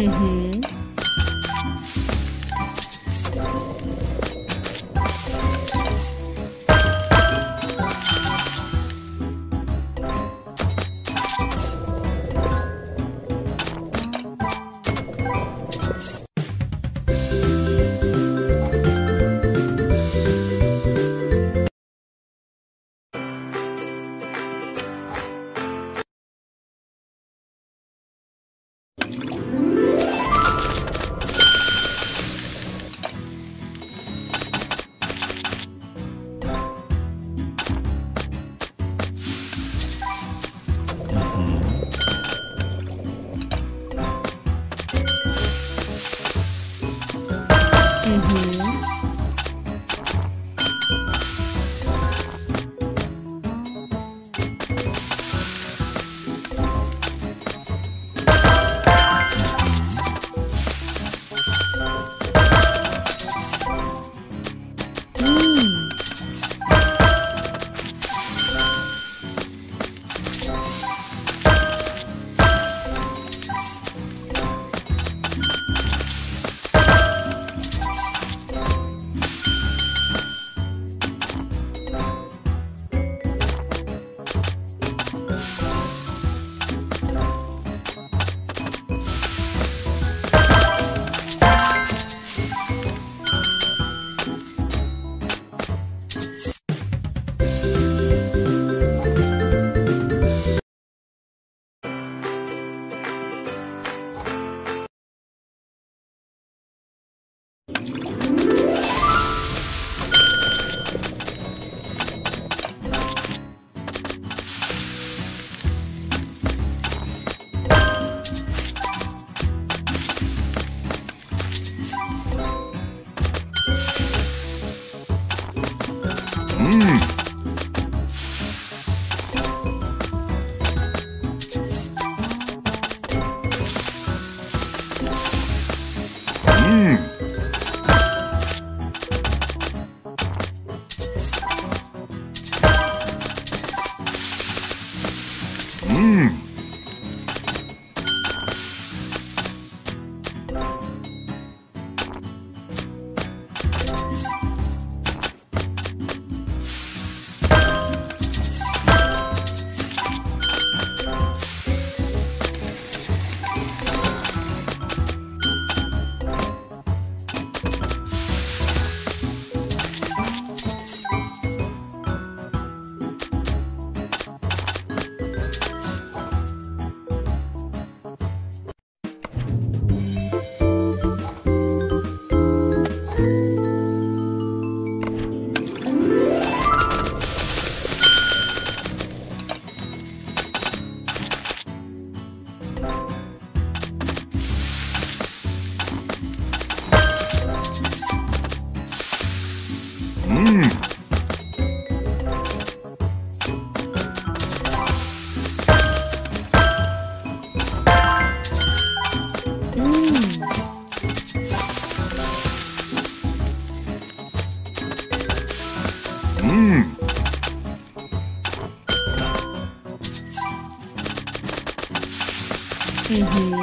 嗯哼。嗯嗯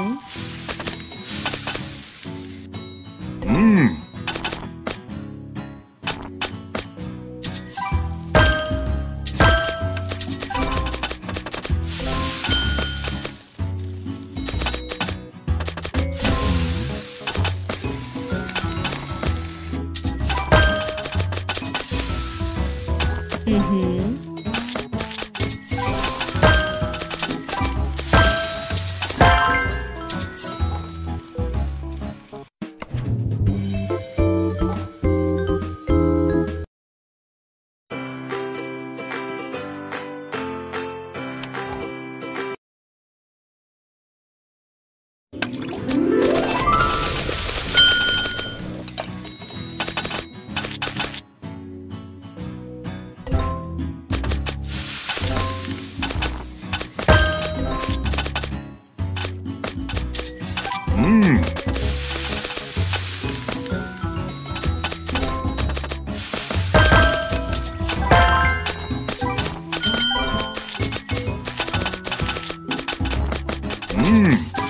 Mm.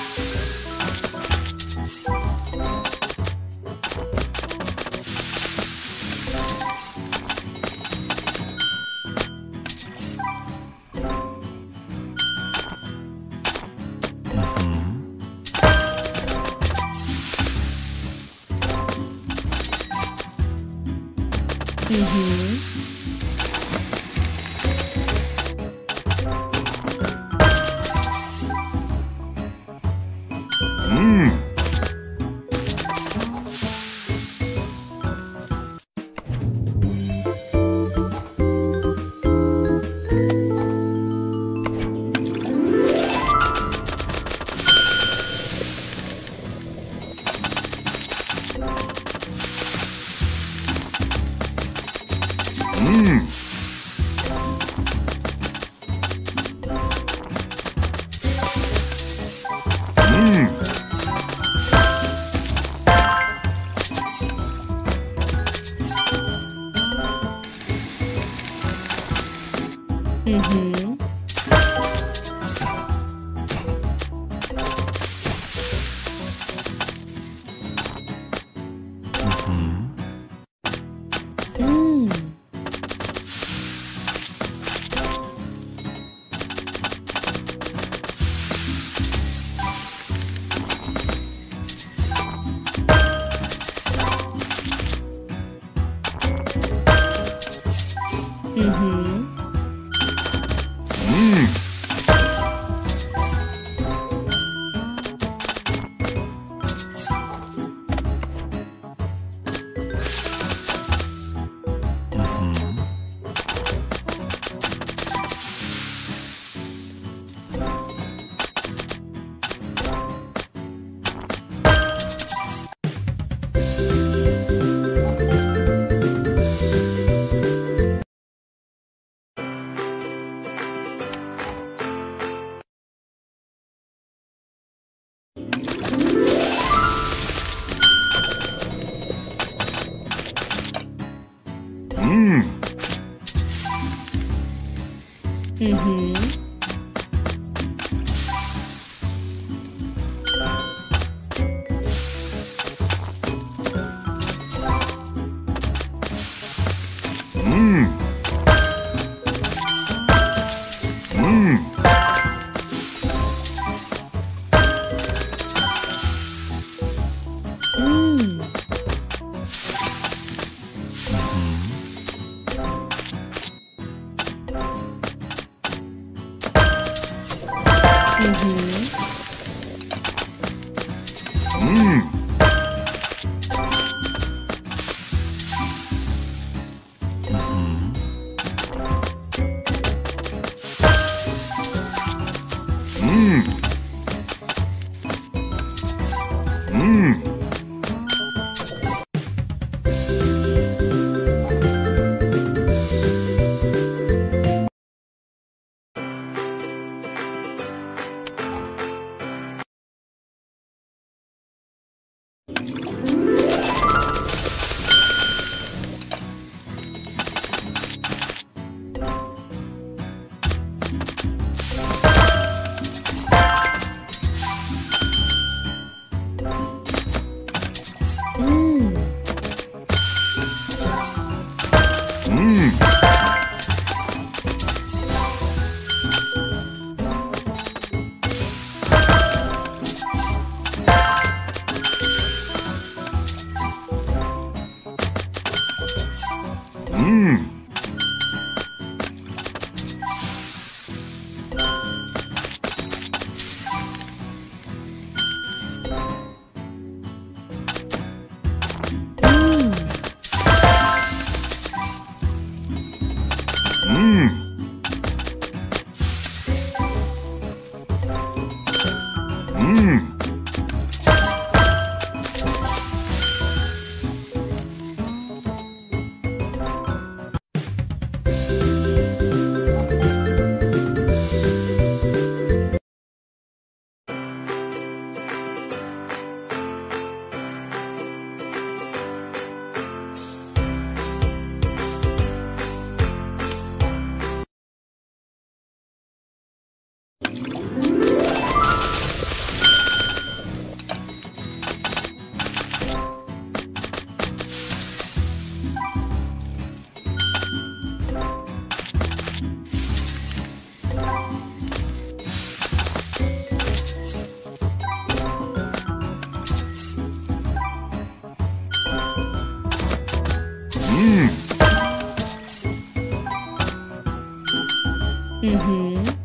Mmm. Mm-hmm. 嗯，嗯，嗯，嗯嗯。嗯哼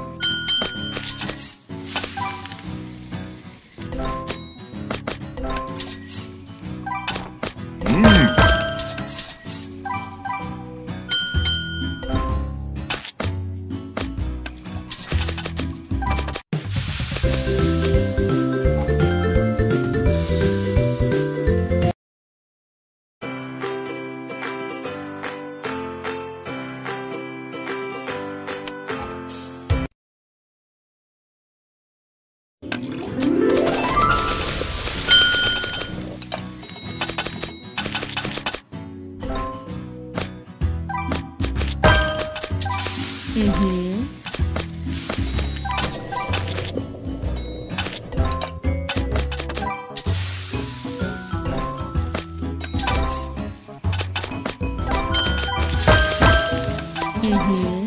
嗯哼，